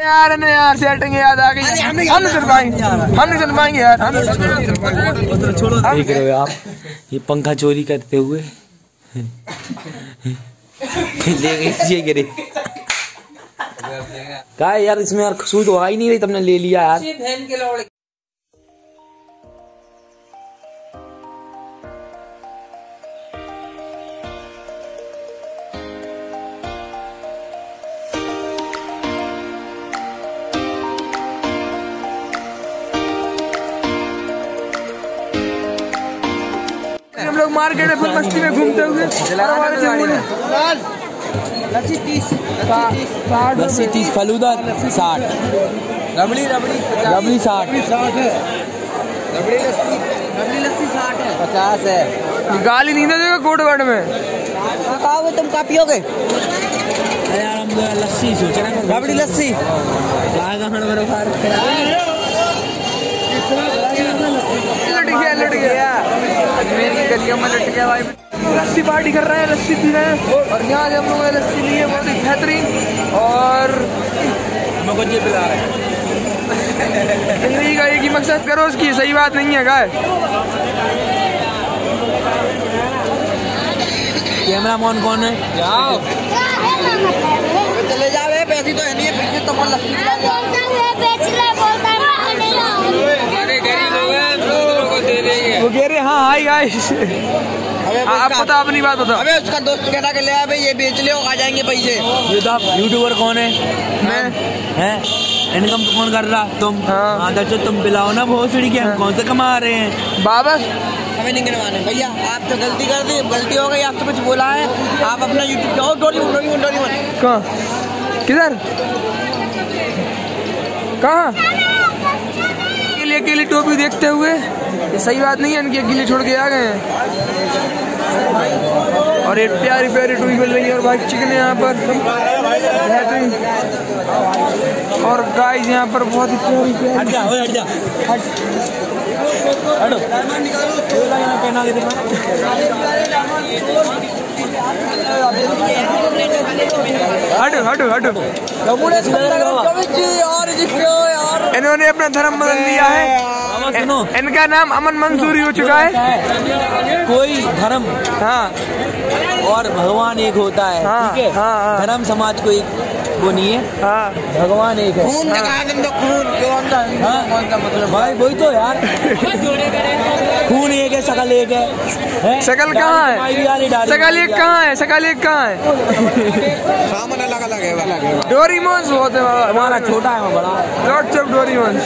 यार ने यार सेटिंग याद आ गई। हम नहीं चल पाएँगे। हम नहीं चल पाएँगे यार। हम देख रहे हो आप ये पंखा चोरी करते हुए। ले गए ये गिरे का यार इसमें यार खुशबू तो आ ही नहीं रही तुमने ले लिया यार। लोग मार्केट में फुल मस्ती में घूमते हुए। लस्सी तीस फलूदा साठ। रबड़ी रबड़ी रबड़ी साठ। रबड़ी लस्सी। रबड़ी लस्सी साठ है। पचास है। गाली नहीं देगा कोट वर्ड में? कहोगे तुम? का पियोगे यार हम तो लस्सी सोचे ना रबड़ी लस्सी। लट गया लट गया अजमेर की गलियों में लट गया भाई। लस्सी पार्टी कर रहे हैं लस्सी पी रहे हैं। और यहाँ हम लोगों ने लस्सी ली है बहुत ही बेहतरीन और हमको ये पिला रहे। हैं ज़िंदगी का एक ही मकसद करो उसकी सही बात नहीं है गाय। कैमरा मैन कौन है? जाओ। चले जाओ पैसे तो है नहीं है पीछे तो मन लस्सी पिला दो। वो कह रहे हाँ हाई गाइस आप पता अपनी बात बता अबे उसका दोस्त कह रहा ले आ भाई ये बेच ले आ जाएँगे पैसे। ये तो आप यूट्यूबर कौन है? मैं। हैं। इनकम तो कौन कर रहा? तुम हाँ। हाँ तो तुम पिलाओ ना बहुत सीढ़ी के हम कौन से कमा रहे हैं? बाबस हमें नहीं गिनवाने भैया आप तो गलती कर दी गलती हो गई आपसे कुछ बोला है। आप अपना यूट्यूब जाओ डोली डोली डोली कहाँ? किधर? कहाँ? अकेले अकेले टोपी देखते हुए? ये सही बात नहीं है इनकी अकेले छोड़ के आ गए हैं। और ये प्यारी प्यारी टोपी मिल रही है और भाई चिकन यहाँ पर। और गाइस यहाँ पर बहुत ही प्यारी हट हट हट। इन्होंने अपना धर्म बदल लिया है। बाबा सुनो इनका नाम अमन मंसूरी हो चुका है। कोई धर्म हाँ। और भगवान एक होता है हाँ, ठीक है? हाँ, हाँ। धर्म समाज को एक वो नहीं है। हाँ भगवान एक है। खून दिखा तुम तो खून कौन सा? हाँ? कौन सा मतलब? भाई वही तो यार। खून एक है शकल एक है, है? शकल कहाँ है? सकल एक कहाँ है? सकल एक कहाँ है? सामान अलग अलग है अलग है डोरीमोन्स बहुत है हमारा छोटा है बड़ा। Lots of Doraemons.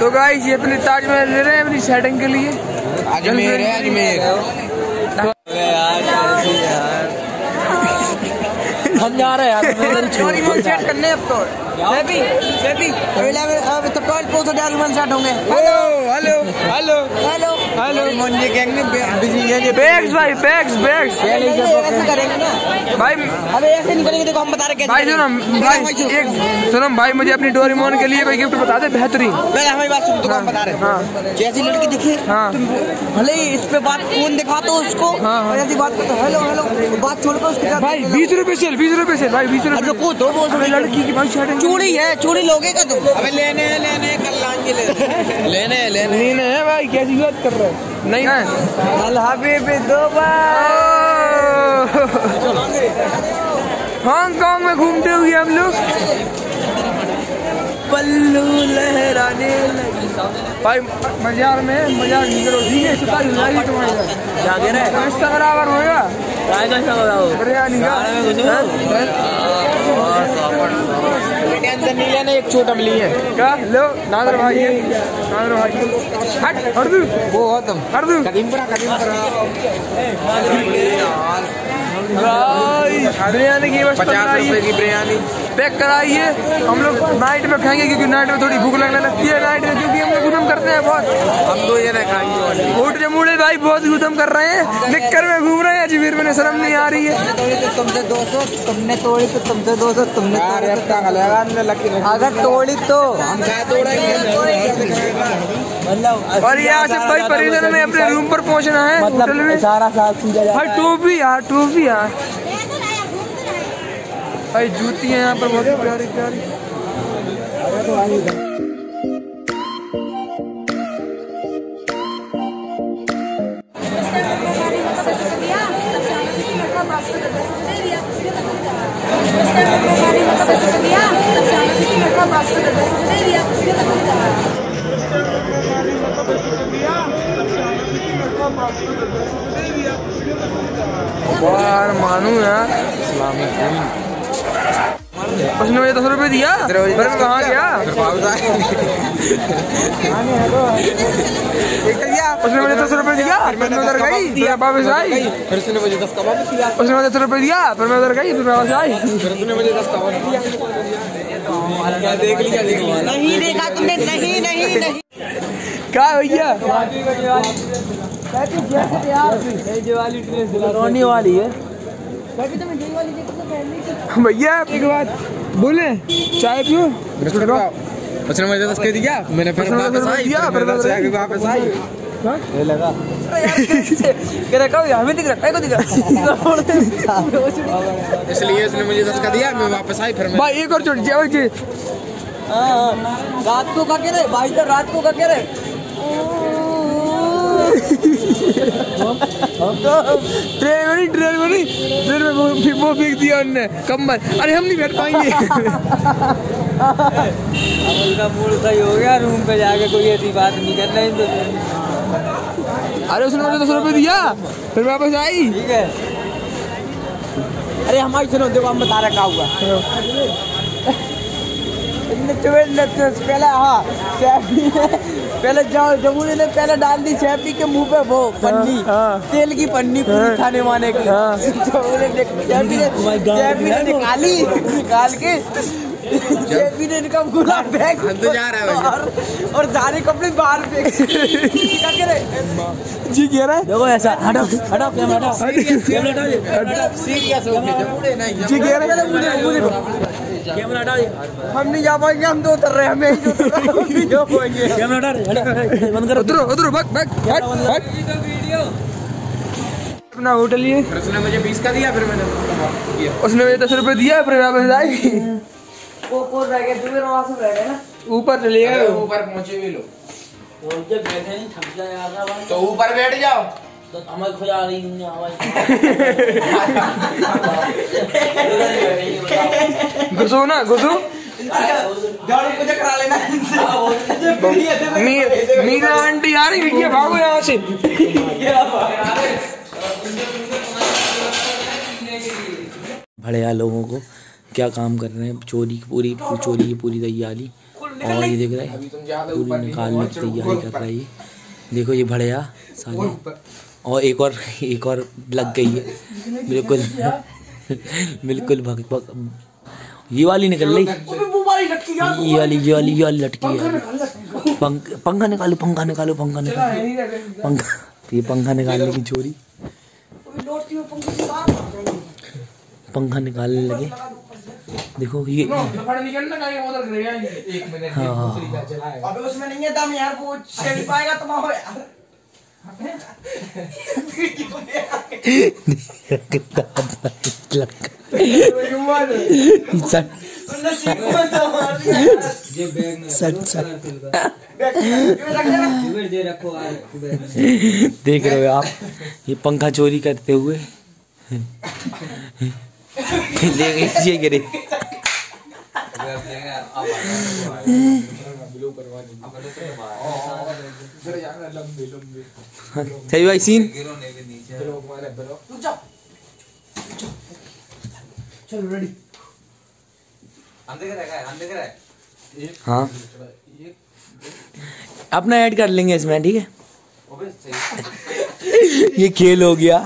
तो गाइस ये अपने ताजमहल ले रहे हैं अपनी सेटिंग के लिए? अजमेर है अजमेर। जा रहा है यार मेरे सॉरी मन सेट करने अब तो। बेबी बेबी अब तो टॉयल पे तो डाल मन सेट होंगे। हेलो हेलो हेलो हेलो ये गैंग में बिज़ी है ये बैग्स भाई बैग्स बैग्स। ऐसे करेंगे ना। भाई अबे ऐसे नहीं करेंगे देखो हम बता रहे कैसे भाई सुनो भाई एक सुनो भाई मुझे अपनी डोरीमोन के लिए कोई गिफ्ट बता दे बेहतरीन। पहले हमारी बात सुन तो हम बता रहे हाँ। हैं। जैसी लड़की दिखे हाँ। तुम भले ही इस पे बात फ़ोन दिखा तो उसको हाँ, हाँ। और यदि बात करते हेलो हेलो बात छोड़ कर उसके साथ। भाई बीस रुपए सेल बीस रुपए सेल भाई बीस अरे रुपए रुको तो बोल लड़की की भाई सेटिंग चूड़ी है चूड़ी लोगे का तुम? अबे लेने लेने हैं कल लाएँगे लेने लेने हैं, लेने नहीं नहीं है भाई कैसी बात कर रहे हो? नहीं। अल हबीब दो हांगकांग में घूमते हुए हम लोग। पल्लू लहराने लगी। भाई बाज़ार में बाज़ार निकलो। ठीक है सुता लगी तुम्हारे क्या कह रहे। बराबर होएगा काय कैसा हो हो? का खाने ने एक छोटा मिली है। क्या? लो। नादर भाई नादर भाई। हट हट दू। वो हो तुम हट दू। कदीमपुरा कदीमपुरा। बिरयानी की बस पचास रुपए की बिरयानी। पैक कराइए। हम लोग नाइट में खाएँगे क्योंकि नाइट में थोड़ी भूख लगने लगती है नाइट में क्योंकि हम लोग गुदम करते हैं बहुत। हम दो ये ना खाएँगे वाली जमूड़े भाई बहुत गुदम कर रहे हैं। निक्कर में घूम रहे हैं अजमेर में शर्म नहीं आ रही है। तोड़ी तो तुमसे दो सौ तुमने तोड़ी तो तुमसे दो सौ तुमने अगर तोड़ी तो। मतलब और यहाँ से भाई परिजन में अपने रूम पर पहुँचना है। होटल में मतलब सारा साल भाई टोपी यार टोपी यार। भाई जूती है यहाँ पर बहुत प्यारी प्यारी। यार मानू यार। उसने मुझे दस रुपए दिया। मैं कहाँ गया? उसने मुझे दस रुपए दिया फिर मैं उधर गई फिर वापस आई। फिर उसने मुझे दस का वापस दिया। उसने मुझे दस रुपए दिया फिर मैं उधर गई फिर मैं वापस आई। फिर उसने मुझे दस का वापस दिया। क्या देख लिया देख लिया। नहीं देखा तुमने नहीं नहीं नहीं। क्या भैया रोनी वाली है। भैया एक बात बोले चाय पियो। उसने मुझे दस के दिया मैंने फिर वापस आई दिया, फिर वापस आई ये लगा। कह रहा कहो हमें दिख रहा है को दिख रहा इसलिए उसने मुझे दस का दिया मैं वापस आई फिर मैं भाई एक और छोड़ दिया भाई जी। रात को का के रे भाई तो रात को का के रे ट्रेन में नहीं ट्रेन में नहीं ट्रेन में वो वो फेंक दिया उनने कम्बल अरे हम नहीं बैठ पाएँगे। उनका मूड सही हो गया रूम पे जाके कोई ऐसी बात नहीं करना इन तो अरे उसने मुझे दस रुपए दिया फिर वापस आई। ठीक है। अरे हमारी सुनो देखो हम बता रहे क्या हुआ। ने तो पहले हाँ सैफी ने पहले जाओ जमुने ने पहले डाल दी सैफी के मुँह पे वो पन्नी हाँ। तेल की पन्नी पूरी खाने वाने की हाँ। सैफी ने सैफी ने निकाली निकाल के सैफी ने इनका जा रहा है। और, और सारे कपड़े बाहर फेंक जी कह रहा है देखो ऐसा हटो हटो कैमरा हटो सीरियस हो गए जब जी कह रहा है कैमरा हटा हम नहीं जा पाएँगे हम तो उतर रहे हैं हम हैं, जा पाएँगे। कैमरा हटा बंद करो। उतरो उतरो भाग भाग भाग भाग अपना होटल ये। उसने मुझे बीस का दिया फिर मैंने उसने मुझे दस रुपए दिया फिर वापस आई वो रह गया तुम्हें वहाँ से रह गया ना। ऊपर चले गए। ऊपर पहुँचे भी लो। वो जब बैठे नहीं थक जाए तो ऊपर बैठ जाओ। तो घुसो ना घुसो मीर मीरा आंटी आ रही भैया भागो यहाँ से। भड़िया लोगों को क्या काम कर रहे हैं चोरी की पूरी चोरी की पूरी तैयारी। और ये देख रहे हैं पूरी निकालने की तैयारी कर रही है देखो ये भड़िया साले। और एक और एक और लग गई है। बिल्कुल। बिल्कुल भग भग, ये वाली निकल रही ये वाली ये वाली ये वाली लटकी है। पंखा निकालो पंखा निकालो पंखा निकालो। पंखा, ये पंखा निकालने की चोरी। पंखा निकालने लगे। देखो, ये हाँ। देख रहे हो आप ये पंखा चोरी करते हुए। ये गिरे। सही भाई सीन हाँ। अपना ऐड कर लेंगे इसमें ठीक है? ये खेल हो गया।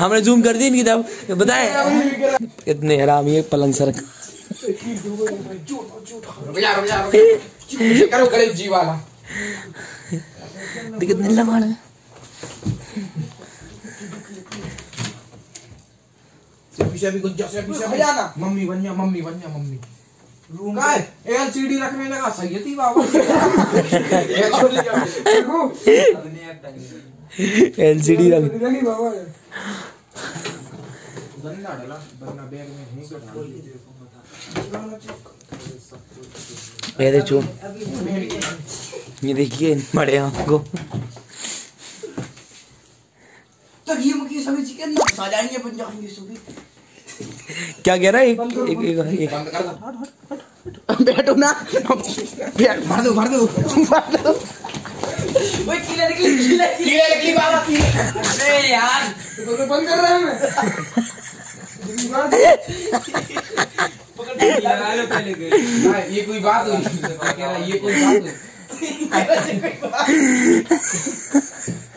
हमने जूम कर दी इनकी तब। बताए। कितने हराम ये पलंग सर। वाला कितने है। पीछे भी कुछ जा पीछे मम्मी बन जा, मम्मी बन जा, मम्मी। रूम एलसीडी रखने लगा सही थी बाबू। एलसीडी रख। नहीं बाबा ये देखो। ये देखिए बड़े हमको तो ये मुझे सभी चिकन ना फंसा जाएँगे बन जाएँगे सभी। क्या कह रहा है? एक एक एक, एक बैठो ना। बैठ भर दो भर दो। भर दो यार। तो बंद कर रहा है मैं। ये कोई बात हुई। कह रहा ये कोई बात हुई।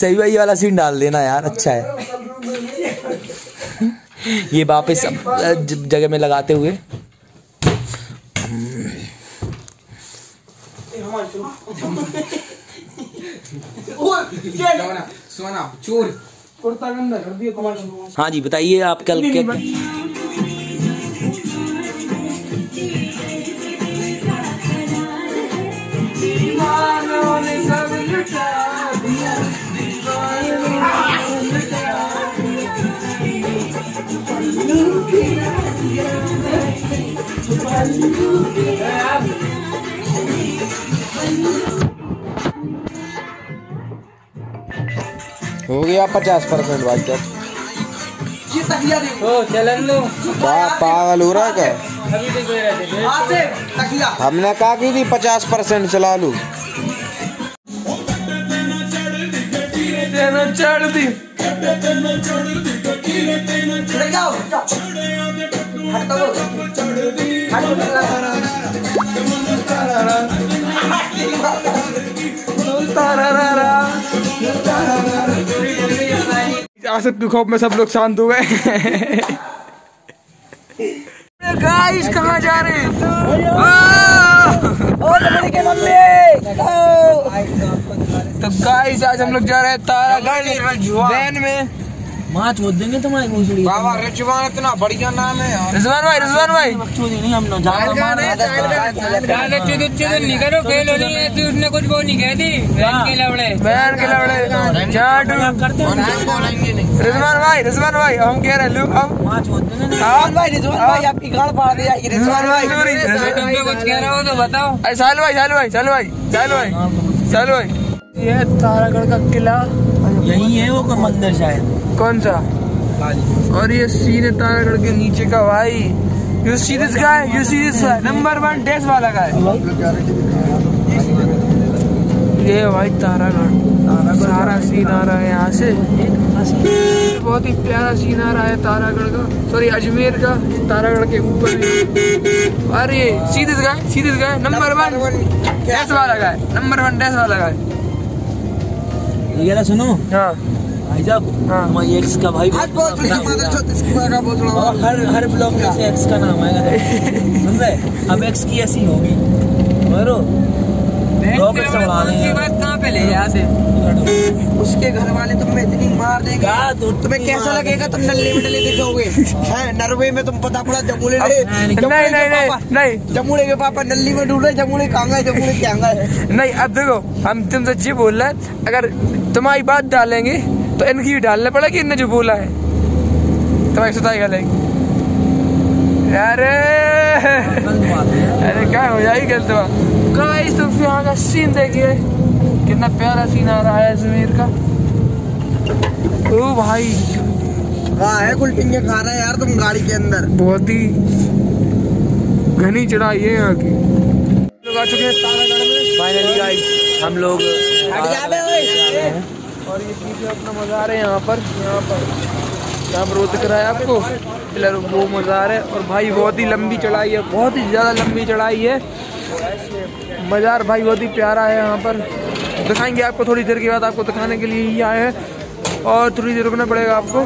सही भाई वाला सीन डाल देना यार अच्छा है। ये वापस जगह में लगाते हुए। सोना चोर। कुर्ता गंदा कर दिया हाँ जी बताइए आप कल के हो गया पचास परसेंट भाई क्या? ये तकिया देखो पागल हो रहा है क्या? हमने कहा की थी पचास परसेंट चला लू। चढ़ दो। आसिफ के खौफ में सब लोग शांत हो गए। गाइस कहाँ जा रहे हैं? तो गाइस आज हम लोग जा रहे हैं तारागढ़ वैन में। माँ छोड़ देंगे तुम्हारे घोसड़ी बाबा रिजवान इतना बढ़िया नाम है यार। रिजवान भाई रिजवान भाई। नहीं हम ना निकलो फेल होनी है तो उसने कुछ वो नहीं कह दी। वैन के लवड़े। बैन के लवड़े। चाटू। बोलेंगे नहीं। रिजवान भाई रिजवान भाई हम कह रहे हैं लुक अब माँ छोड़ देंगे रिजवान भाई रिजवान भाई आपकी गाड़ फाड़ दिया रिजवान भाई। तुम कुछ कह रहे हो तो बताओ। अरे सालू भाई सालू भाई सालू भाई सालू भाई सालू भाई। ये तारागढ़ का किला। यही है वो मंदिर शायद। कौन सा? और ये सीधे तारागढ़ के नीचे का भाई। You see this guy you see this number one डेस वाला गाय ये भाई तारागढ़। सारा सीन आ रहा है यहाँ से। बहुत ही प्यारा सीन आ रहा है तारागढ़ का। सॉरी अजमेर का, तारागढ़ के ऊपर अरे सीधे गाय सीधे गाय नंबर वन डैश वाला गाय नंबर वन डैश वाला गाय ये ना सुनो। हाँ। भाई साहब हाँ। मैं एक्स का भाई और हर हर ब्लॉग में से एक्स का नाम आएगा। सुन रहे अब एक्स की ऐसी होगी। मरो रॉकेट संभाल कौन सी बात कहाँ पे ले जाते उसके घर वाले तुम्हें इतनी मार देंगे। तो तुम्हें कैसा लगेगा तुम नल्ले मिडले दिखोगे? हैं नरवे में तुम पता पड़ा जमुले नहीं, जमुले नहीं, के नहीं, पापा- जमुले के पापा नल्ली में ढूंढ रहे जमुले कहाँ गए जमुले क्या नहीं अब देखो हम तुमसे ये बोल रहे हैं अगर तुम्हारी बात डालेंगे तो इनकी भी डालना पड़ेगा इनने जो बोला है। तुम्हारी सुताई गलेगी अरे! अरे क्या हो जाएगी गलत बात। गाइस तुम यहाँ का सीन देखिए। कितना प्यारा सीन आ रहा है अजमेर का। ओ भाई। कहाँ है कुलटिंगे खा रहे हैं यार तुम गाड़ी के अंदर। बहुत ही घनी चढ़ाई है यहाँ की। लोग आ चुके हैं फाइनली गाइस हम लोग और ये पीछे अपना मज़ार है यहाँ पर यहाँ पर। यहाँ पर वो दिख रहा है आपको। पिलर वो मज़ार है। और भाई बहुत ही लंबी चढ़ाई है। बहुत ही ज़्यादा लंबी चढ़ाई है। मज़ार भाई बहुत ही प्यारा है यहाँ पर। दिखाएँगे आपको, थोड़ी देर के बाद आपको दिखाने के लिए ही आए हैं और थोड़ी देर रुकना पड़ेगा आपको।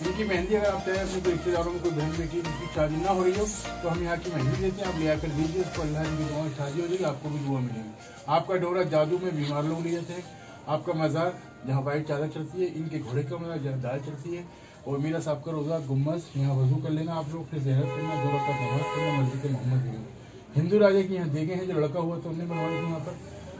इनकी मेहंदी अगर आप तैयार अपने रिश्तेदारों में कोई बहन बेटी की शादी ना हो रही हो तो हम यहाँ की मेहंदी देते हैं। आप ले आकर दीजिए, उसको अल्लाह की दुआ शादी हो जाएगी, आपको भी दुआ मिलेगी। आपका डोरा जादू में बीमार लोग ले जाते हैं। आपका मज़ार, जहाँ वाइट चादर चलती है, इनके घोड़े का मज़ार, जहाँ दाल चढ़ती है। और मेरा साहब का रोजा गुम्बस यहाँ वज़ू कर लेना आप लोग, फिर जहरत करना दो रकात नमाज़ पढ़ना, मस्जिद मोहम्मद हिंदू राजा के यहाँ देखे हैं, जो लड़का हुआ तो उन्हें बनवाई थी यहाँ पर।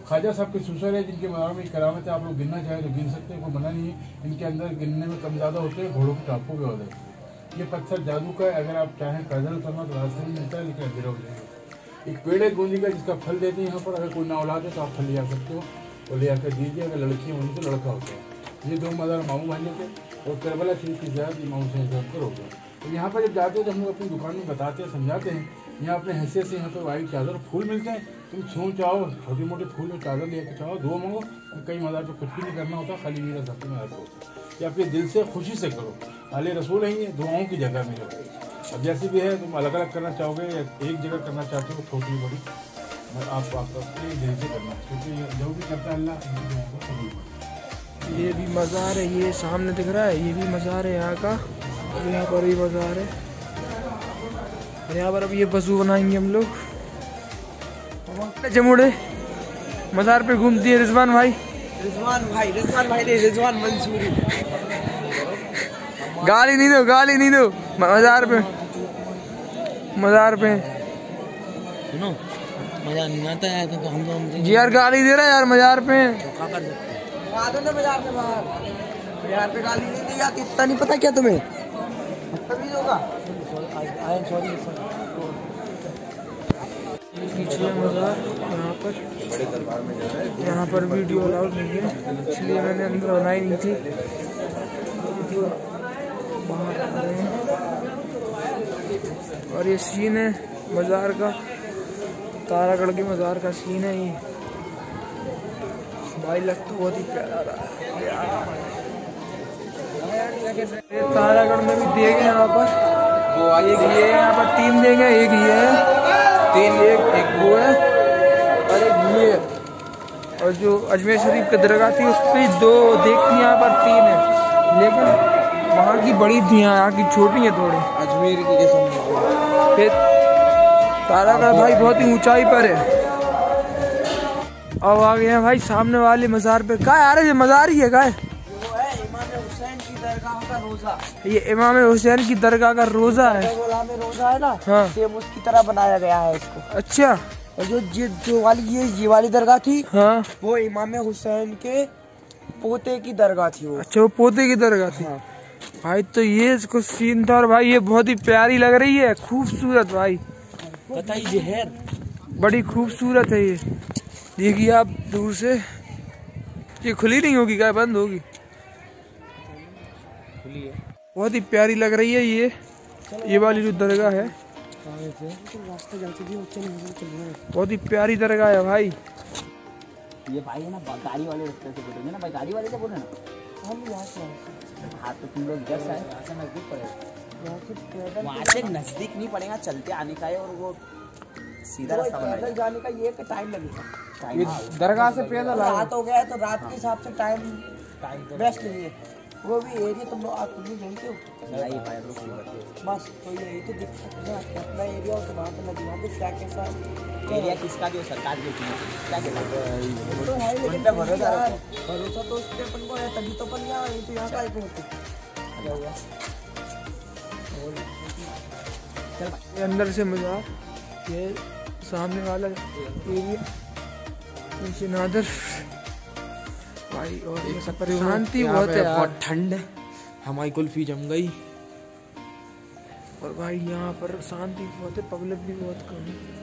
ख्वाजा साहब के सुसर है, जिनके बारे में करामत है, आप लोग गिनना चाहें तो गिन सकते हैं, कोई मना नहीं है। इनके अंदर गिनने में कम ज़्यादा होते हैं, घोड़ों की टापों के वजह ये पत्थर जादू का है, अगर आप चाहें पैदल करना तो रास्ते में मिलता है, लेकिन अंधेरा हो जाएगा। एक पेड़ है गूंजी का, जिसका फल देते हैं यहाँ पर। अगर कोई ना औलाद है तो आप फल ले आ सकते हो, और ले आकर दीजिए, अगर लड़की होनी तो लड़का होता है। ये दो मदार मामू भाई थे और करबला शरीफ की ज़्यादा इमाम हुसैन साहब का हो गया तो यहाँ पर जब जाते हैं तो हम लोग अपनी दुकान में बताते हैं, समझाते हैं, यहाँ अपने हैसियत से यहाँ पर वाइट चादर फूल मिलते हैं, तुम छू, चाहो, छोटे मोटे फूल में चादर लेकर चाहो, दो मांगो कई मदार पर कुछ भी नहीं करना होता, खाली मेरा सबके मदार को या अपने दिल से खुशी से करो, आले रसूल है ये, दुआओं की जगह में जो अब जैसे भी है, तुम अलग अलग करना चाहोगे, या एक जगह करना चाहते हो, छोटी बड़ी आप आपका दिल से करना, क्योंकि जो भी करता है अल्लाह ये भी मज़ार है, ये सामने दिख रहा है, ये भी मज़ार है यहाँ का। और यहाँ पर भी मज़ार है। और यहाँ पर अब ये वज़ू बनाएँगे हम लोग। जमुड़े मज़ार पे घूमती है रिजवान भाई। रिजवान भाई रिजवान भाई ने रिजवान मंसूरी। गाली नहीं दो गाली नहीं दो। मज़ार पे। मज़ार पे। सुनो मज़ा नहीं आता है तो हम तो हमसे जी यार गाली दे रहा है यार मज़ार पे। क्या कर दो ना बाज़ार से बाहर। बाज़ार पे गाली नहीं दी जाती इतना नहीं पता क्या तुम्हें? पीछे है यहाँ पर यहाँ पर वीडियो अलाउड नहीं है, इसलिए मैंने अंदर बनाई नहीं थी। बाहर हैं। और ये सीन है, मज़ार का। तारागढ़ के मज़ार का सीन है ये। भाई, लगता बहुत ही प्यारा रहा ये तारागढ़ में भी देंगे यहाँ पर। एक ये यहाँ पर तीन देंगे एक ये है तीन एक एक वो है और एक ये और जो अजमेर शरीफ की दरगाह थी उस पर दो देखती यहाँ पर तीन है। लेकिन वहाँ की बड़ी थी यहाँ की छोटी है थोड़ी। अजमेर की कसम फिर तारागढ़ भाई बहुत ही ऊंचाई पर है। अब आ गए हैं भाई सामने वाले मज़ार पे। का आ रहे ये मज़ार ही है है की दरगाह का रोजा। ये इमाम हुसैन की दरगाह का रोज़ा है। रोजा है ना? हाँ। सेम उसकी तरह बनाया गया है इसको। अच्छा। और जो ये जो वाली ये ये वाली दरगाह थी हाँ। वो इमाम हुसैन के पोते की दरगाह थी वो। अच्छा वो पोते की दरगाह थी। हाँ। भाई तो ये इसको सीन था और भाई ये बहुत ही प्यारी लग रही है। खूबसूरत भाई। बताइए जहर बड़ी खूबसूरत है ये। देखिए आप दूर से। ये खुली नहीं होगी क्या? बंद होगी? बहुत ही प्यारी लग रही है ये। ये वाली जो दरगाह है। बहुत ही प्यारी दरगाह है भाई। ये भाई है ना गाड़ी वाले रास्ते से बोलेंगे ना भाई गाड़ी वाले से बोले ना हम यहाँ से हाँ तो तुम लोग इधर से आए यहाँ से नज़दीक पड़ेगा वहाँ से नज़दीक नहीं पड़ेगा चलते आने का है और वो सीधा रास्ता बनाएगा जाने का ये टाइम लगेगा। दरगाह से पैदल रात हो गया है तो रात के हिसाब से टाइम बेस्ट नहीं है वो भी एरिया तुम लोग आप भी जानते हो? नहीं भाई रुक नहीं बच्चे बस तो यही तो दिख सकता है अपना एरिया और वहाँ पे लगे वहाँ पे क्या कैसा है एरिया किसका जो सरकार जो क्या है तो है लेकिन भरोसा। भरोसा तो उस पे अपन को है तभी तो अपन यहाँ तो यहाँ का एक होते ये अंदर से मज़ार ये सामने वाला एरिया नादर। भाई और सब शांति बहुत है यार। ठंड है। हमारी कुल्फी जम गई। और भाई यहाँ पर शांति बहुत है पब्लिक भी बहुत कम है।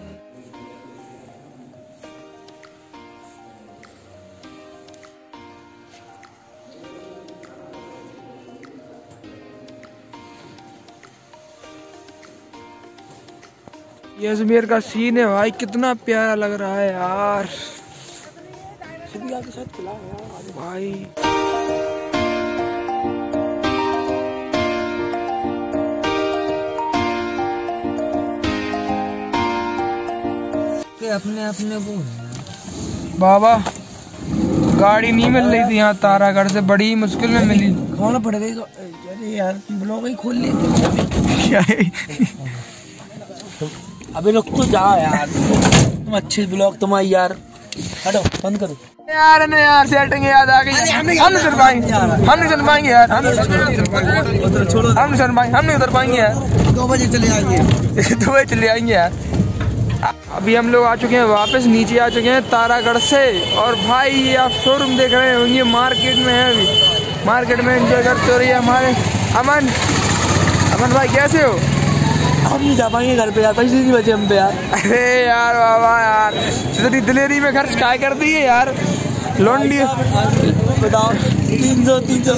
ये अजमेर का सीन है भाई कितना प्यारा लग रहा है यार। भाई। अपने अपने वो बाबा गाड़ी नहीं मिल रही थी यहाँ तारागढ़ से बड़ी मुश्किल में मिली। खाना पड़ गई तो अरे यार ब्लॉग ही खोल ले क्या है? अबे रुक तो जाओ यार। तुम अच्छे ब्लॉग तुम्हारी यार। हटो बंद करो। यार ने यार सेटिंग याद आ गई। हम नहीं चल पाएँगे। हम नहीं चल पाएँगे यार। हम नहीं चल पाएँगे हम नहीं चल पाएँगे हम नहीं उतर पाएँगे यार। दो बजे चले आएँगे। दो बजे चले आएँगे यार। अभी हम लोग आ चुके हैं वापस नीचे आ चुके हैं तारागढ़ से। और भाई ये आप शोरूम देख रहे होंगे मार्केट में है अभी। मार्केट में एंजॉय करते हो रही है हमारे अमन। अमन भाई कैसे हो? हम नहीं जा पाएँगे घर पे यार पैसे नहीं बचे हम पे यार। अरे यार बाबा यार इतनी दिलेरी में खर्च काय कर दिए यार? लोंडी बताओ तीन सौ तीन सौ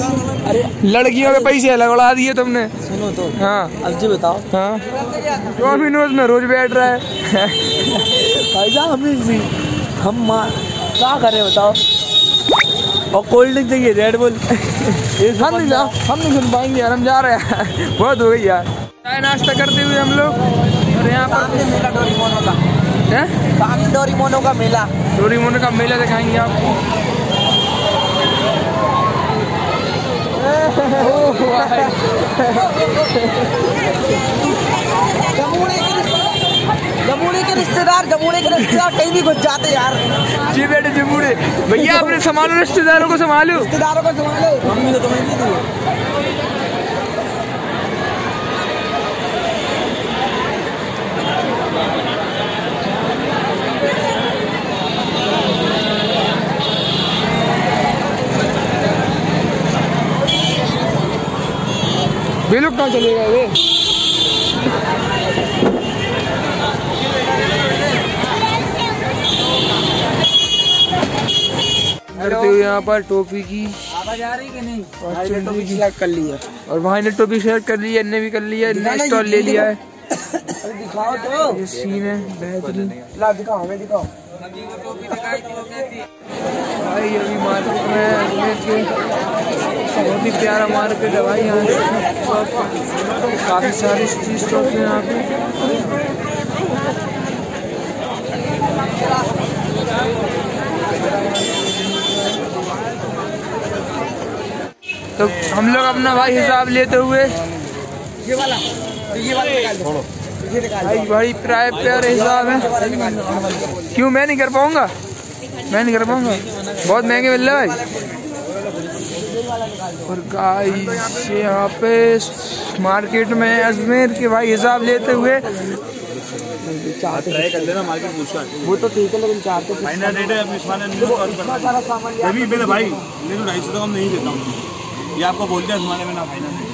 अरे लड़कियों के पैसे अलग उड़ा दिए तुमने। सुनो तो हाँ। अब जी बताओ। हाँ। डोमिनोज में रोज बैठ रहा है। भाई साहब हमने सी- हम मार क्या करें बताओ? और कोल्ड ड्रिंक चाहिए रेड बुल हम नहीं जा हम नहीं सुन पाएँगे यार हम जा रहे हैं। बहुत हो गई यार। चाय नाश्ता करते हुए हम लोग। और यहाँ पर डोरीमोनो का मेला सामने डोरीमोनो का मेला। डोरीमोन का मेला दिखाएँगे आपको। जमुने के रिश्तेदार जमुने के रिश्तेदार कहीं भी घुस जाते यार। जी बेटे जी भैया अपने संभालो रिश्तेदारों को संभालो। रिश्तेदारों को संभालो। मम्मी तो तुम्हें दी लोग कहाँ चले गए वे करते हुए यहाँ पर टोपी की आवाज़ आ रही कि नहीं? और चुनरी की। सिलेक्ट कर लिया और भाई ने टोपी सेलेक्ट कर ली है इनने भी कर लिया है इनने स्टॉल ले लिया है। दिखाओ। तो। ये सीन है बेहतरीन। ला दिखाओ हमें दिखाओ। भाई अभी मार्केट में अजमेर के बहुत ही प्यारा मार्केट है भाई यहाँ। काफ़ी सारी चीज़ स्टॉप है यहाँ पे। तो हम लोग अपना भाई हिसाब लेते हुए ये वाला ये वाला भाई बड़ी प्राय प्यारे हिसाब है। क्यों मैं नहीं कर पाऊँगा? मैं नहीं कर पाऊँगा? बहुत महँगे मिल रहे हैं भाई। और गाइस यहाँ पे मार्केट में अजमेर के भाई हिसाब लेते हुए ट्राई कर लेना मार्केट वो तो ठीक है लेकिन है। अभी मेरे भाई ढाई सौ तो हम नहीं देता हूँ। ये आपको बोलते हैं में ना फाइनल रेट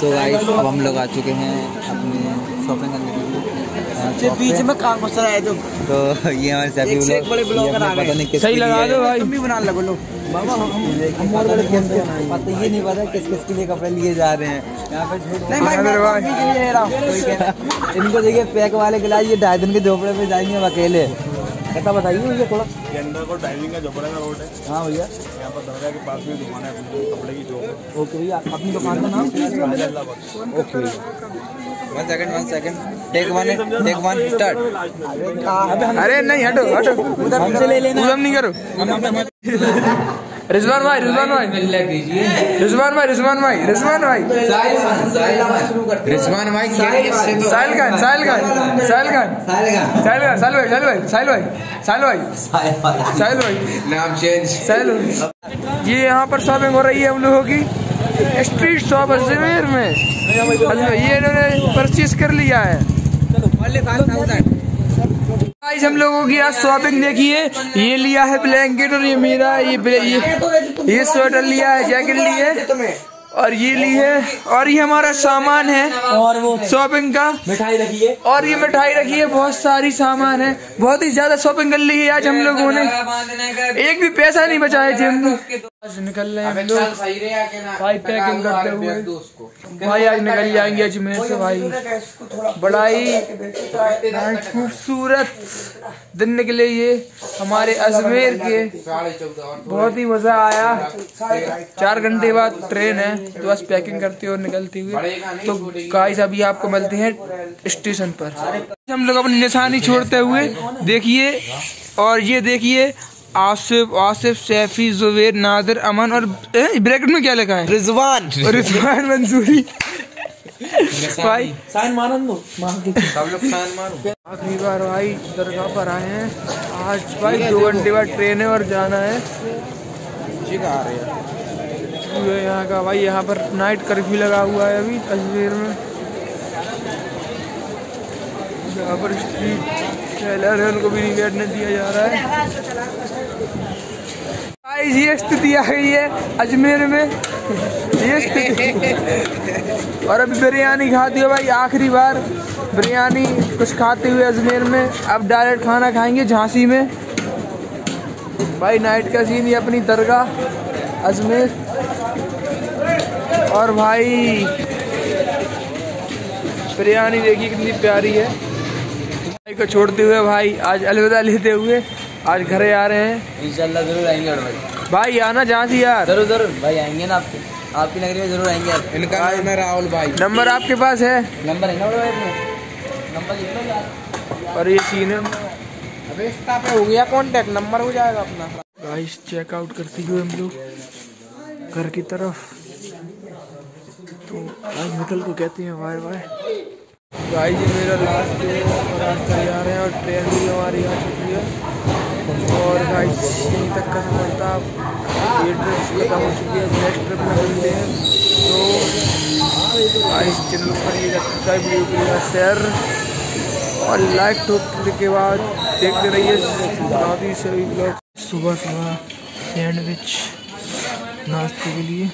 तो गाइस अब हम लोग आ चुके हैं अपने शॉपिंग करने के लिए। बीच में काम रहा है तुम तो ये हमारे सभी से एक बड़े ब्लॉगर आ गए। पता नहीं सही लगा दो भाई। तुम भी बना लगो लो बाबा हम हम और बड़े किस पता ये नहीं पता किस किस के लिए कपड़े लिए जा रहे हैं। यहाँ पे झूठ नहीं भाई मैं भाई। के लिए ले रहा हूँ। इनको देखिए पैक वाले के लिए ये ढाई दिन के झोपड़े पे जाएँगे अकेले। कहता बताइए भैया थोड़ा। ये अंदर को ड्राइविंग का झोपड़ा का रोड है। हाँ भैया। यहाँ पर दरगाह के पास में दुकान है अपनी कपड़े की जो ओके भैया अपनी दुकान का नाम? ओके भैया। One second one second take one take one start अरे नहीं हटो हटो। हमसे ले लेना। नहीं करो। रिजवान भाई रिजवान भाई। रिजवान भाई रिजवान भाई रिजवान भाई। रिजवान भाई साहिल खान। साहिल खान साहिल खान साहिल खान। साहिल भाई साहिल भाई साहिल भाई साहिल भाई। साहिल भाई। नाम चेंज साहिल ये यहाँ पर शॉपिंग हो रही है हम लोगों की। स्ट्रीट शॉप अजमेर में। ये इन्होंने परचेज कर लिया है। गाइस हम लोगों की आज शॉपिंग देखिए। ये लिया है ब्लैंकेट और ये मेरा ये ये ये स्वेटर लिया है जैकेट ली है। और ये ली है और ये हमारा सामान है। और वो शॉपिंग का। मिठाई रखी है। और ये मिठाई रखी है बहुत सारी सामान है। बहुत ही ज़्यादा शॉपिंग कर ली है आज हम लोगों ने। एक भी पैसा नहीं बचाया जेब में आज निकल रहे हैं लोग। भाई पैकिंग करते हुए। भाई आज निकल जाएँगे अजमेर से भाई। बड़ा ही खूबसूरत दिन निकले ये हमारे अजमेर के। बहुत ही मज़ा आया। चार घंटे बाद ट्रेन है तो बस पैकिंग करते हुए और निकलती हुई। तो गाइस अभी आपको मिलते हैं स्टेशन पर। हम लोग अपनी निशानी छोड़ते हुए देखिए और ये देखिए आसिफ आसिफ सैफी जुबेर नादिर अमन और ब्रैकेट में क्या लिखा है? रिजवान। रिजवान मंसूरी भाई। साइन मारन दो सब लोग साइन मारो। आखिरी बार भाई दरगाह पर आए हैं। आज भाई दो घंटे बाद ट्रेन है और जाना है। जी आ रहे हैं। ये यहाँ का। भाई यहाँ पर नाइट कर्फ्यू लगा हुआ है अभी तस्वीर में। यहाँ पर स्ट्रीट है, उनको भी नहीं बैठने दिया जा रहा है। गाइस ये स्थिति आ गई है अजमेर में। ये स्थिति। और अभी बिरयानी खाती हो भाई, आखिरी बार। बिरयानी कुछ खाते हुए अजमेर में। अब डायरेक्ट खाना खाएँगे झांसी में। भाई नाइट का सीन ये अपनी दरगाह, अजमेर। और भाई, बिरयानी देखिए कितनी प्यारी है। को छोड़ते हुए भाई आज अलविदा लेते हुए आज घरे आ रहे हैं। इंशाल्लाह ज़रूर आएँगे भाई। भाई आना झांसी यार। ज़रूर ज़रूर भाई आएँगे ना आपके। आपकी नगरी में ज़रूर आएँगे आप। इनका नाम है राहुल भाई। नंबर आपके पास है? नंबर है ना बड़े भाई अपने? नंबर लिख लो यार। और ये सीन है। अबे इंस्टा पे हो गया कांटेक्ट नंबर हो जाएगा अपना। गाइस चेकआउट करते हुए हम लोग घर की तरफ़। तो आज होटल को कहते हैं वाई वाई गाइस ये मेरा लास्ट डे और आज जा रहे हैं और ट्रेन भी हमारी आ चुकी है। और गाइस यहीं तक का सफ़र था। ये ट्रिप खत्म हो चुकी है। नेक्स्ट ट्रिप में मिलते हैं। तो गाइस चैनल को करिएगा सब्सक्राइब वीडियो शेयर और लाइक ठोकने के बाद देखते रहिए काफ़ी सभी लोग सुबह सुबह सैंडविच नाश्ते के लिए।